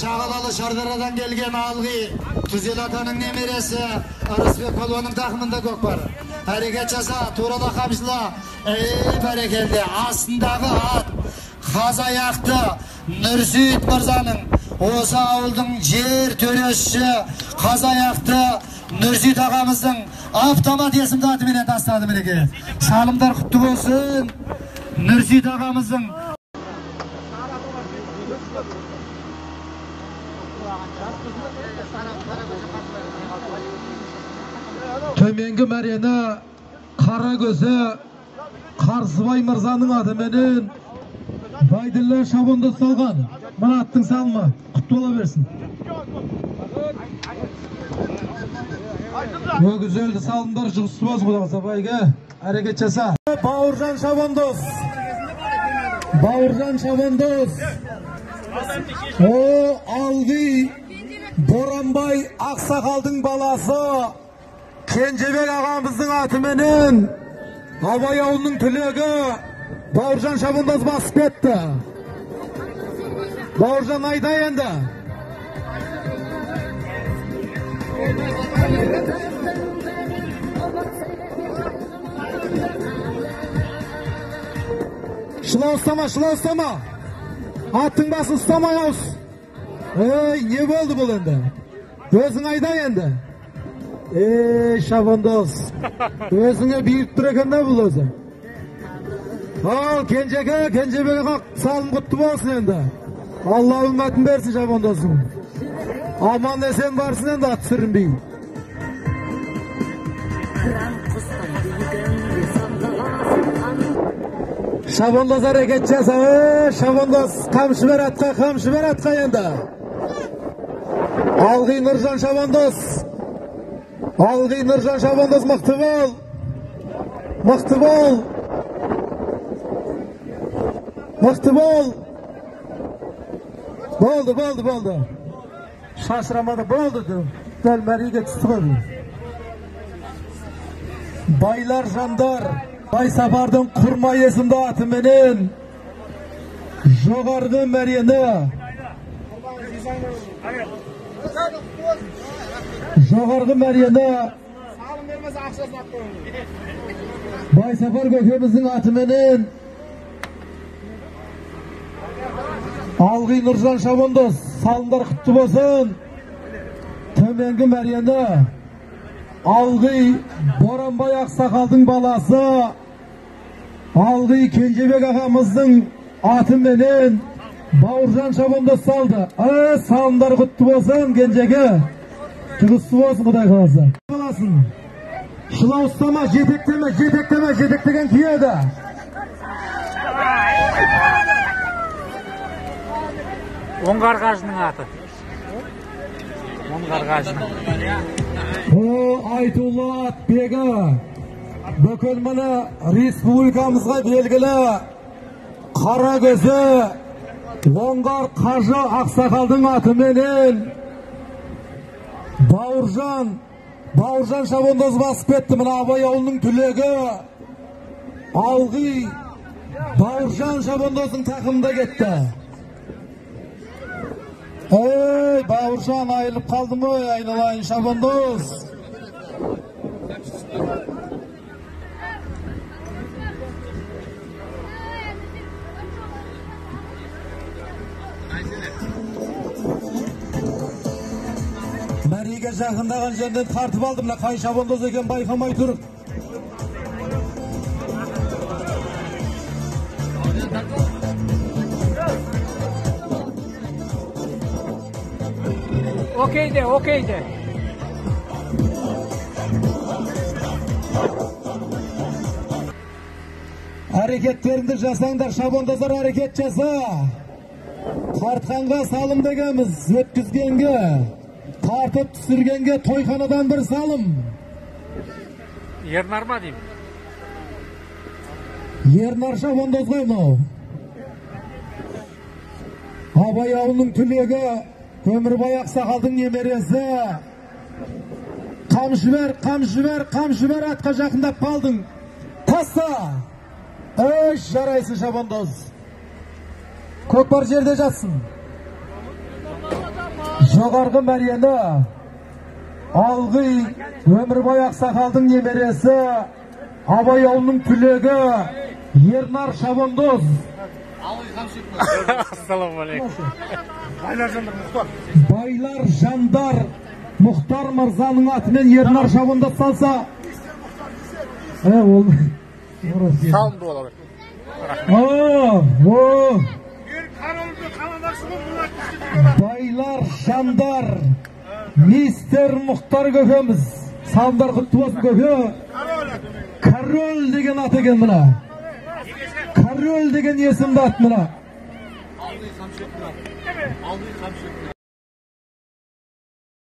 Şağalalı Şardara'dan gelgen Algı, Tüzel Atanın nemeresi, Arısbek Palvan'ın takımında Gökbar. Hareket jasa, Turala Kamşıla, ey berekeldi, астындағы at, қаз аяқты Нұрсейіт Мырзаның, осы ауылдың жер төрешісі, қаз аяқты Нұрсейіт ағамыздың автомат есімді атыменен тастады мінеке. Салымдар құтты болсын. Нұрсейіт ағамыздың төменгі мәрені қара көзі қарсыбай мырзаның атыменен шабонды салған мына аттың салымы құтты бола берсін. Өгіз өлді салымдар жұғысы болсын құда қаласа байге әрекет жаса бауыржан шабандоз бауыржан шабандоз о алғи боранбай ақсақалдың баласы. Кенжебек ағамыздың атыменен. Абай ауылының түлегі бауыржан шабандоз басып кетті. Бауыржан айда енді. Шылау ұстама шылау ұстама. Аттың басын ұстамай ауыз ей не болды бұл енді өзің айда енді ей шабандоз өзіңе бұйырып тұр екен да бұл өзі ал кенжеке кенжебек салым құтты болсын енді алла үмітін берсін шабандозың аман есен барсын енді ат сүрінбей шабандоз әрекет жаса ей шабандоз қамшы бер атқа қамшы бер атқа енді алғи нұржан шабандоз алғи нұржан шабандоз мықты бол мықты бол мықты бол болды болды болды шашырамады болды дәл байсапардың құрма есімді атыменен жоғарғы мәрені жоғарғы мәрені байсапар көкеміздің атыменен алғи нұржан шабандоз салымдар құтты болсын төменгі мәрені алғи боранбай ақсақалдың баласы алғи кенжебек ағамыздың атыменен бауыржан шабандоз салды ә, салымдар құтты болсын кенжеге жұғысты болсын құдай қаласа боласын шылау ұстама жетектеме жетектеме жетектеген күйеді оңғарғажының аты оңғарғажының о айтулы атбегі бүкіл міне республикамызға белгілі қара көзі оңғар қажы ақсақалдың атыменен бауыржан бауыржан шабандоз басып кетті. Мына абай ауылының түлегі алғи бауыржан шабандоздың тақымында кетті. Ей бауыржан айылып қалдым ой айналайын шабандоз мәреге жақындаған жерден тартып алдым мына қай шабандоз екен байқамай тұрып. Окей де окей де әрекеттеріңді жасаңдар шабандоздар әрекет жаса тартқанға салым дегенбіз өткізгенге тартып түсіргенге тойханадан бір салым ернар ма деймін. Ернар шабандоз ғой мынау. Абай ауылының түлегі өмірбай ақсақалдың немересі. Қамшыбер қамшыбер қамшыбер атқа жақындап қалдың. Таста ей жарайсың шабандоз көкпар жерде жатсын. Жоғарғы мәрені алғый өмірбай ақсақалдың немересі абай ауылының түлегі ернар шабандоз. Ассалаумағалейкум байлар жандар мұхтар. Мырзаның атымен ернар шабандоз салса. Ә, ол о. Байлар, жандар, мистер Мұхтар көкеміз, салымдар құтты болсын көке. Король деген ат екен мына. Король деген есімді ат мына.